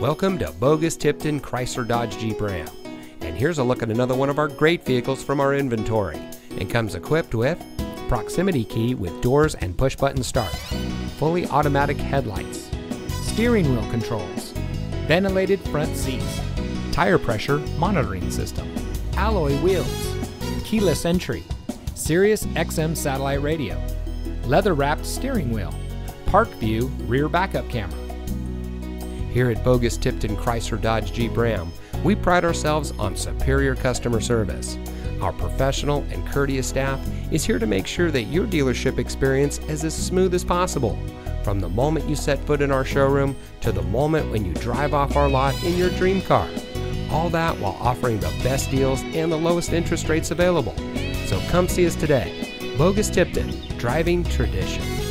Welcome to Boggus Tipton Chrysler Dodge Jeep Ram. And here's a look at another one of our great vehicles from our inventory. It comes equipped with proximity key with doors and push button start, fully automatic headlights, steering wheel controls, ventilated front seats, tire pressure monitoring system, alloy wheels, keyless entry, Sirius XM satellite radio, leather wrapped steering wheel, park view rear backup camera. Here at Boggus Tipton Chrysler Dodge Jeep Ram, we pride ourselves on superior customer service. Our professional and courteous staff is here to make sure that your dealership experience is as smooth as possible. From the moment you set foot in our showroom to the moment when you drive off our lot in your dream car. All that while offering the best deals and the lowest interest rates available. So come see us today. Boggus Tipton, driving tradition.